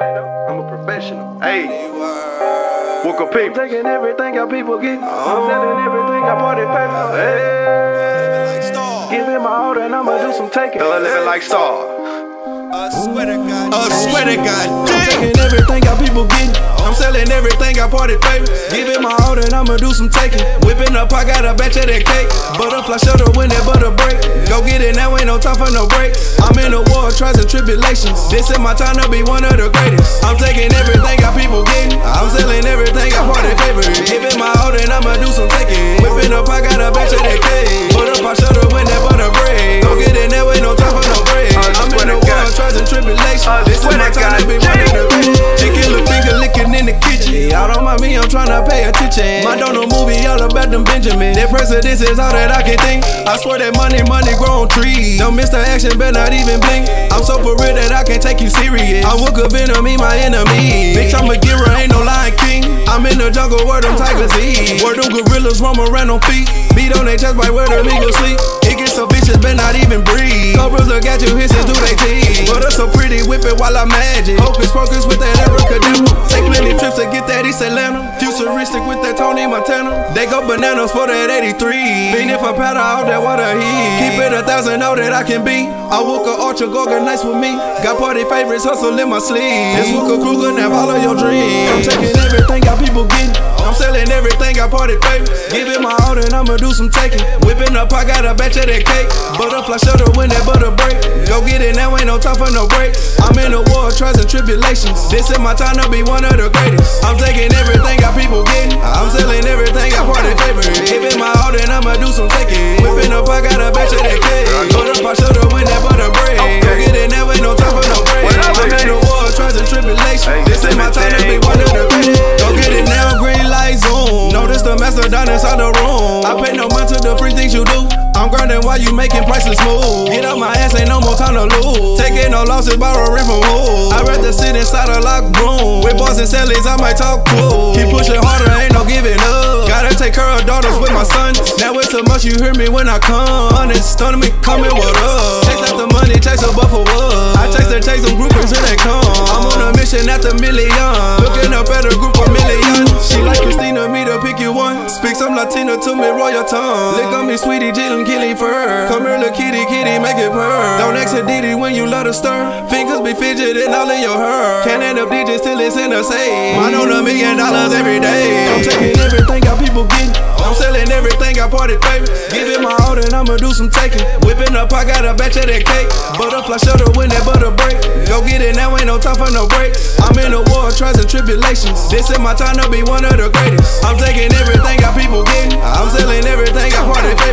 I'm a professional. Hey, woke up people. Taking everything out people get. I'm oh. selling everything I party paper. Hey, giving my all and I'ma do some taking. Living like star. I swear to God. I swear to God. I'm taking everything out people get. I'm selling everything I party favors. Giving my all and I'ma do some taking. Whipping up, I got a batch of that cake. Butterfly shutter when that butter break. Go get it now, ain't no time for no break. I'm in a war, trials and tribulations. This is my time to be one of the greatest. I'm taking everything out people getting. Tryna. My don't know movie all about them Benjamin. That precedence is all that I can think. I swear that money, money grow on trees. Don't miss the action, better not even blink. I'm so for real that I can't take you serious. I woke up enemy, my enemy. Bitch, I'm a Gira, ain't no lion king. I'm in the jungle where them tigers eat. Where them gorillas roam around on feet. Beat on their chest by where the eagles sleep. It gets so vicious, better not even breathe. Cobras look at you, hisses do they teeth. But it's so pretty, whip it while I'm magic. Hocus pocus with that abracadabra. Take plenty trips to get that East Atlanta. Futuristic with that Tony Montana. They go bananas for that 83. Fiend if I powder out that water heat. Keep it a thousand, know that I can be. I walk a Archer Gorgon nice with me. Got party favorites hustle in my sleeve. This Walker Kruger, now follow your dreams. I'm taking everything out people getting. I'm selling everything I party favorites. Giving my all and I'ma do some taking. Whipping up, I got a batch of that cake. Butterfly shutter when that butter break. Go get it now, ain't no time for no break. I'm in a war, trials and tribulations. This is my time to be one of the greatest. I'm taking everything out people getting. I'm selling everything you making prices move. Get out my ass, ain't no more time to lose. Taking no losses, borrowing from who? I'd rather sit inside a locked room. With boys and cellies, I might talk cool. Keep pushing harder, ain't no giving up. Gotta take care of daughters with my son. Now it's so much you hear me when I come. Honest, stunning me, coming what up? Chase after money, chase a buffalo? I chase and chase them groupers till they come. I'm on a mission at the million. Looking up at a group of million. She like Christina, me to pick you one. Speak some Latina to me, royal tongue. Lick on me, sweetie, Jill killing fur. Come here, little kitty, kitty, make it purr. Don't exit Diddy when you let her stir. Fingers be fidgeting all in your hair. Can't end up digits till it's in the safe. Mine on a million dollars every day. I'm taking everything out people getting. I'm selling everything I party Give it my all and I'ma do some taking. Whipping up, I got a batch of that cake. Butterfly shutter when that butter break. Go get it now, ain't no time for no break. I'm in a war, trials and tribulations. This is my time to be one of the greatest. I'm taking everything out people getting. I'm selling everything I favorites.